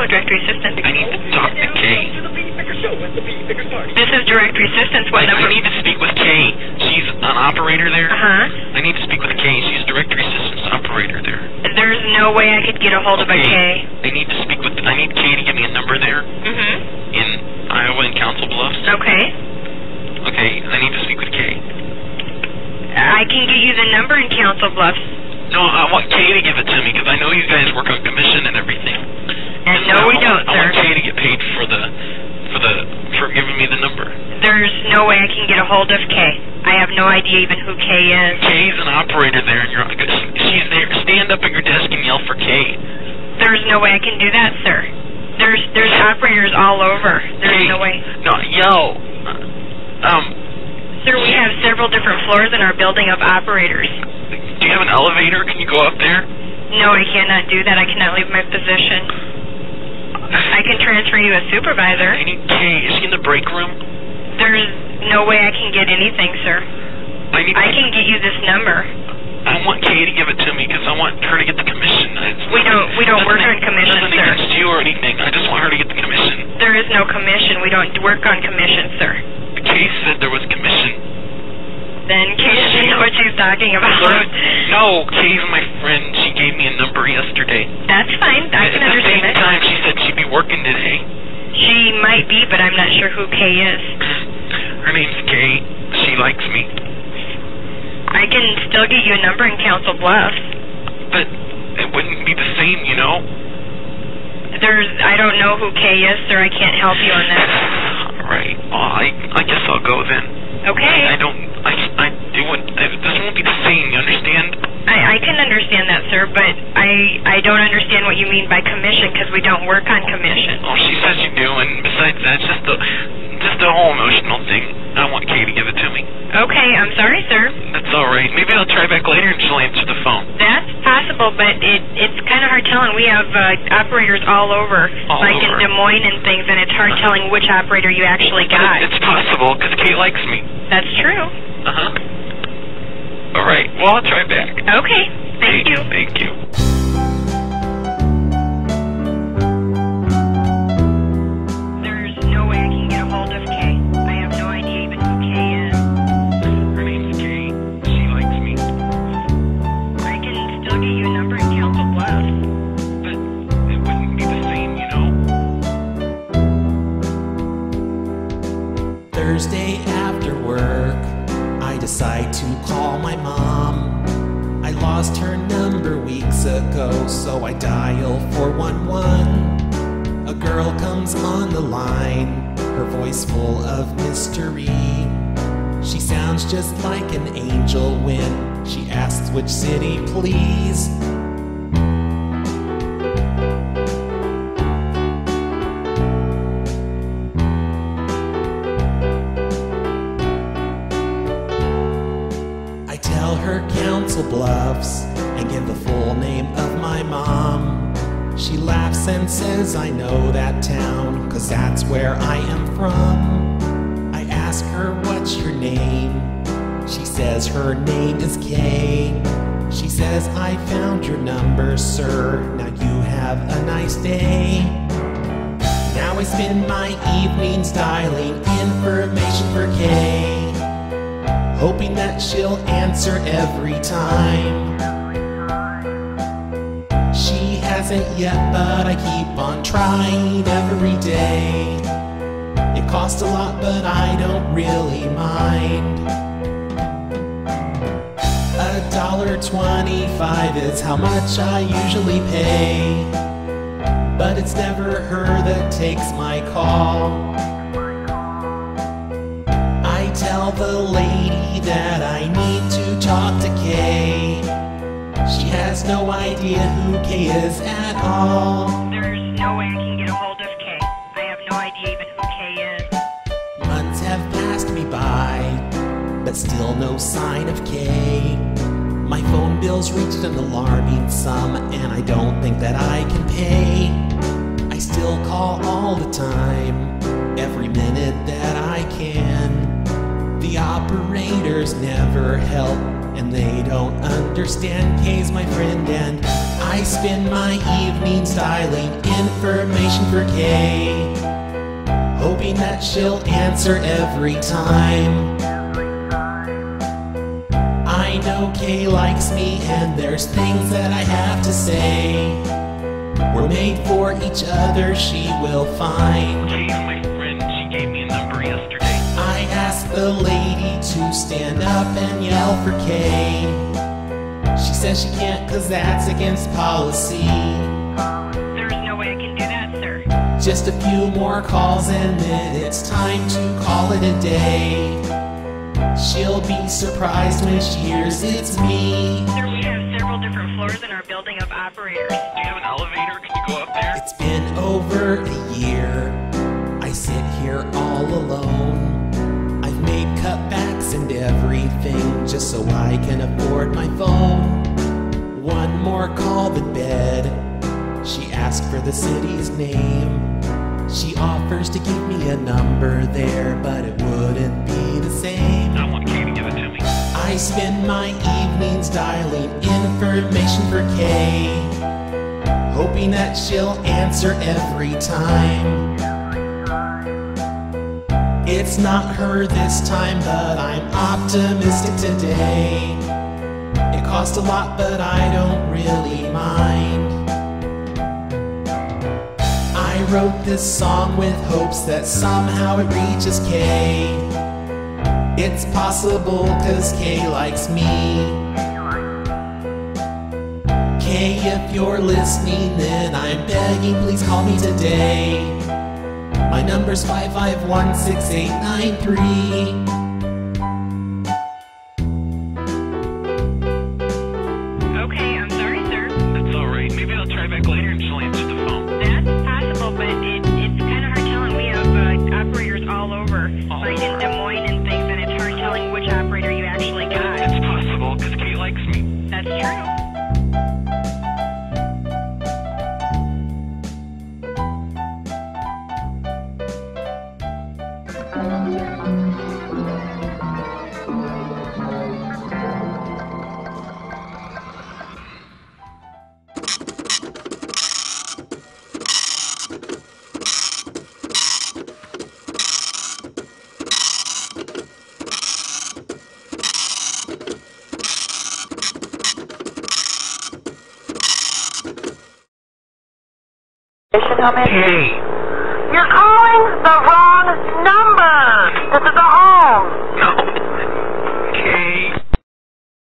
Hello, directory assistant. I need to talk to Kay. This is directory assistance. What I, I number? need to speak with Kay. She's an operator there. Uh huh. I need to speak with Kay. She's directory assistance operator there. There's no way I could get a hold of a Kay. I need to speak with. I need Kay to give me a number there Mhm. in Iowa and Council Bluffs. Okay. Okay, I need to speak with Kay. I can get you the number in Council Bluffs. No, I want Kay to give it to me because I know you guys work on commission. And no, we I don't, want, I want sir. Kay to get paid for the for the for giving me the number. There's no way I can get a hold of Kay. I have no idea even who Kay is. Kay's an operator there, and you're she's there. Stand up at your desk and yell for Kay. There's no way I can do that, sir. There's there's operators all over. There's Kay, no way. No, yell. Um, Sir, we have several different floors in our building of operators. do you have an elevator? Can you go up there? No, I cannot do that. I cannot leave my position. I can transfer you a supervisor. I need Kay. Is she in the break room? There's no way I can get anything, sir. I need. I can get you this number. I want Kay to give it to me because I want her to get the commission. It's We don't- we don't work on commission, nothing sir. against you or anything. I just want her to get the commission. There is no commission. We don't work on commission, sir. Kay said there was commission. Then Kay doesn't know what she's talking about. No, Kay's my friend. She gave me a number yesterday. That's fine. I At can the understand same it. time, she said she'd working today. She might be, but I'm not sure who Kay is. Her name's Kay. She likes me. I can still get you a number in Council Bluffs. But it wouldn't be the same, you know? There's, I don't know who Kay is, sir. I can't help you on that. Right. Well, I I guess I'll go then. Okay. I, I don't. I I it. I, this won't be the same. You understand? I, I can understand that, sir, but I I don't understand what you mean by commission because we don't work on commission. Oh, she says you do, and besides that, it's just the just the whole emotional thing. I want Kay to give it to me. Okay, I'm sorry, sir. That's all right. Maybe I'll try back later and she'll answer the phone. That's possible, but it it's kind of hard telling. We have uh, operators all over, All like over. in Des Moines and things, and it's hard telling which operator you actually got. it, it's possible because Kay likes me. That's true. Uh huh. All right. Well, I'll try back. Okay, thank you. Thank you. To call my mom. I lost her number weeks ago, so I dial 411. A girl comes on the line, her voice full of mystery. She sounds just like an angel when she asks which city, please. She laughs and says, I know that town, cause that's where I am from. I ask her, What's your name? She says her name is Kay. She says, I found your number, sir. Now you have a nice day. Now I spend my evenings dialing information for Kay hoping that she'll answer every time. Yet, but I keep on trying every day. It costs a lot, but I don't really mind. A dollar twenty-five is how much I usually pay. But it's never her that takes my call. I tell the lady that I need to talk to Kay. She has no idea who Kay is at all. There's no way I can get a hold of Kay. I have no idea even who Kay is. Months have passed me by, but still no sign of Kay. My phone bill's reached an alarming sum, and I don't think that I can pay. I still call all the time, every minute that I can. The operators never help, and they don't understand Kay's my friend, and I spend my evenings dialing information for Kay, hoping that she'll answer every time. I know Kay likes me, and there's things that I have to say. We're made for each other, she will find. I asked the lady to stand up and yell for Kay. She says she can't cause that's against policy. There's no way I can do that, sir. Just a few more calls and then it's time to call it a day. She'll be surprised when she hears it's me. Sir, we have several different floors in our building of operators. Do you have an elevator? Can you go up there? It's been over a year. I sit here all alone. Just so I can afford my phone. One more call the bed. She asked for the city's name. She offers to give me a number there, but it wouldn't be the same. I want to give it to me. I spend my evenings dialing information for Kay, hoping that she'll answer every time. It's not her this time, but I'm optimistic today. It cost a lot, but I don't really mind. I wrote this song with hopes that somehow it reaches Kay. It's possible cause Kay likes me. Kay, if you're listening, then I'm begging, please call me today. My number's 5516893. Okay, I'm Hey! You're calling the wrong number. This is a home.